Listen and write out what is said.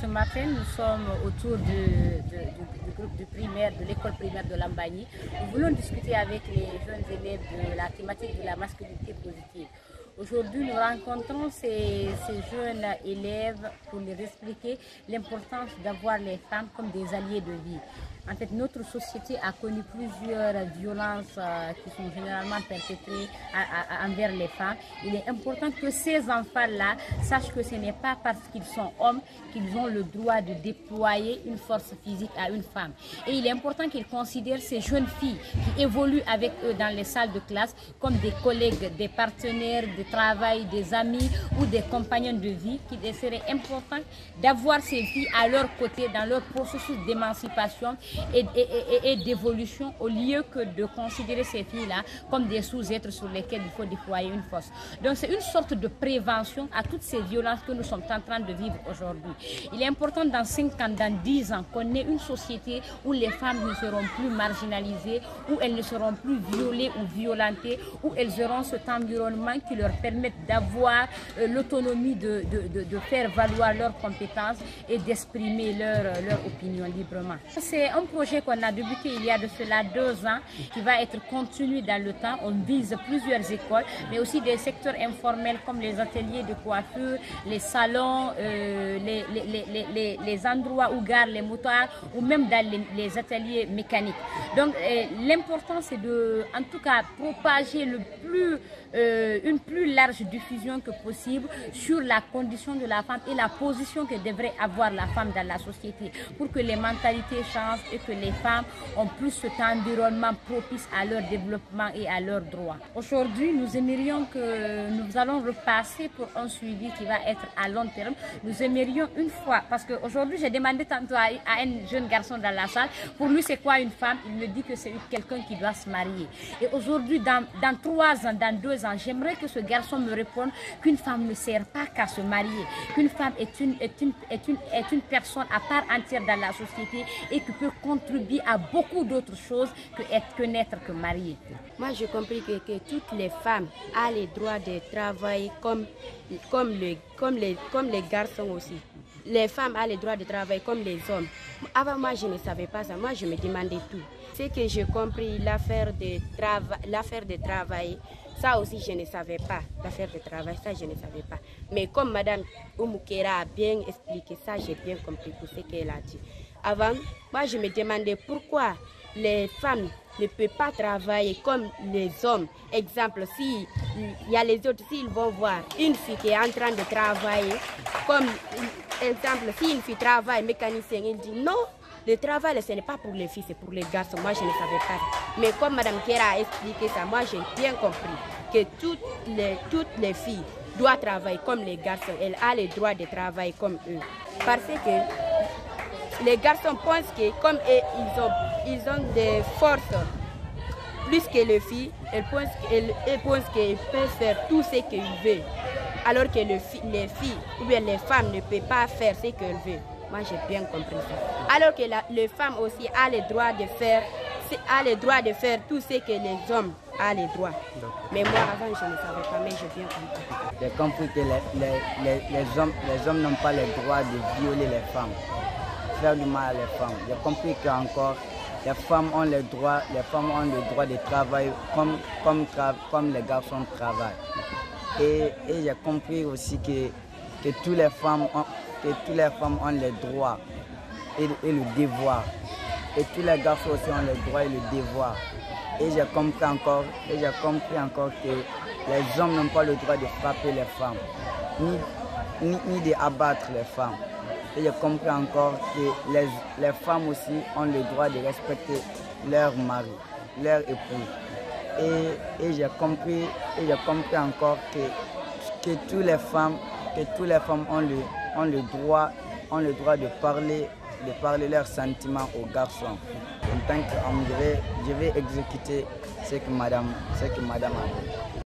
ce matin, nous sommes autour du, groupe du primaire, de l'école primaire de Lambani. Nous voulons discuter avec les jeunes élèves de la thématique de la masculinité positive. Aujourd'hui, nous rencontrons ces, jeunes élèves pour leur expliquer l'importance d'avoir les femmes comme des alliés de vie. En fait, notre société a connu plusieurs violences euh, qui sont généralement perpétrées envers les femmes. Il est important que ces enfants-là sachent que ce n'est pas parce qu'ils sont hommes qu'ils ont le droit de déployer une force physique à une femme. Et il est important qu'ils considèrent ces jeunes filles qui évoluent avec eux dans les salles de classe comme des collègues, des partenaires de travail, des amis ou des compagnons de vie, qu'il serait important d'avoir ces filles à leur côté dans leur processus d'émancipation et, d'évolution au lieu que de considérer ces filles-là comme des sous-êtres sur lesquels il faut déployer une force. Donc c'est une sorte de prévention à toutes ces violences que nous sommes en train de vivre aujourd'hui. Il est important dans 5 ans, dans 10 ans, qu'on ait une société où les femmes ne seront plus marginalisées, où elles ne seront plus violées ou violentées, où elles auront cet environnement qui leur permette d'avoir euh, l'autonomie de, de, faire valoir leurs compétences et d'exprimer leur, leur opinion librement. C'est projet qu'on a débuté il y a de cela deux ans, qui va être continué dans le temps. On vise plusieurs écoles, mais aussi des secteurs informels comme les ateliers de coiffure, les salons, euh, les, les, les, les, endroits où garent les motards ou même dans les, ateliers mécaniques. Donc euh, l'important c'est de, en tout cas, propager le plus, euh, une plus large diffusion que possible sur la condition de la femme et la position que devrait avoir la femme dans la société pour que les mentalités changent que les femmes ont plus cet environnement propice à leur développement et à leurs droits. Aujourd'hui, nous aimerions que nous allons repasser pour un suivi qui va être à long terme. Nous aimerions une fois, parce qu'aujourd'hui, j'ai demandé tantôt à, un jeune garçon dans la salle, pour lui, c'est quoi une femme? Il me dit que c'est quelqu'un qui doit se marier. Et aujourd'hui, dans, dans trois ans, dans deux ans, j'aimerais que ce garçon me réponde qu'une femme ne sert pas qu'à se marier, qu'une femme est une, est, une, est, une, est une personne à part entière dans la société et qui peut contribuer à beaucoup d'autres choses que être que naître que marié. Moi, j'ai compris que, toutes les femmes ont le droit de travailler comme, comme, le, comme, les, comme les garçons aussi. Les femmes ont le droit de travailler comme les hommes. Avant, moi, je ne savais pas ça. Moi, je me demandais tout. C'est que j'ai compris l'affaire de, l'affaire de travail. Ça aussi, je ne savais pas. L'affaire de travail, ça, je ne savais pas. Mais comme Madame Oumukera a bien expliqué ça, j'ai bien compris tout ce qu'elle a dit. Avant, moi, je me demandais pourquoi les femmes ne peuvent pas travailler comme les hommes. Exemple, si y a les autres, s'ils vont voir une fille qui est en train de travailler, comme exemple, si une fille travaille mécanicien, il dit non, le travail, ce n'est pas pour les filles, c'est pour les garçons. Moi, je ne savais pas. Mais comme Mme Kera a expliqué ça, moi, j'ai bien compris que toutes les, toutes les filles doivent travailler comme les garçons. Elles ont le droit de travailler comme eux. Parce que les garçons pensent que comme ils ont, ils ont des forces plus que les filles, elles pensent qu'ils peuvent faire tout ce qu'ils veulent. Alors que les filles ou bien les femmes ne peuvent pas faire ce qu'elles veulent. Moi, j'ai bien compris ça. Alors que les femmes aussi ont le droit de faire a le droit de faire tout ce que les hommes ont le droit. Mais moi, avant, je ne savais pas, mais j'ai bien compris. J'ai compris que les, les, les hommes les hommes n'ont pas le droit de violer les femmes faire du mal à les femmes. J'ai compris qu'encore, les femmes ont le droit, les femmes ont le droit de travailler comme, comme, comme les garçons travaillent. Et, et j'ai compris aussi que, que, toutes les femmes ont, que toutes les femmes ont le droit et, le devoir. Et tous les garçons aussi ont le droit et le devoir. Et j'ai compris encore, et j'ai compris encore que les hommes n'ont pas le droit de frapper les femmes, ni, ni, ni d'abattre les femmes. Et j'ai compris encore que les, les, femmes aussi ont le droit de respecter leur mari, leur époux. Et, et j'ai compris, et j'ai compris encore que, que, toutes les femmes, que toutes les femmes ont le, ont le, droit, ont le droit de parler, de parler leurs sentiments aux garçons. En tant qu'homme, je vais, je vais exécuter ce que madame, ce que madame a dit.